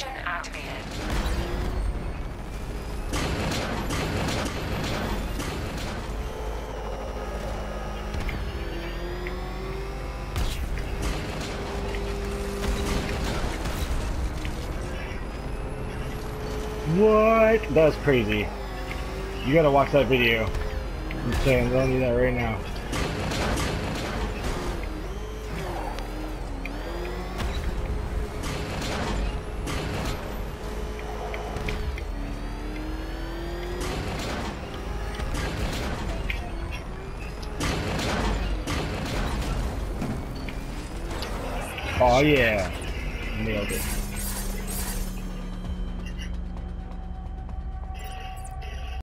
activated. What? That's crazy. You gotta watch that video. I'm saying, I don't do that right now. Oh yeah. Nailed it.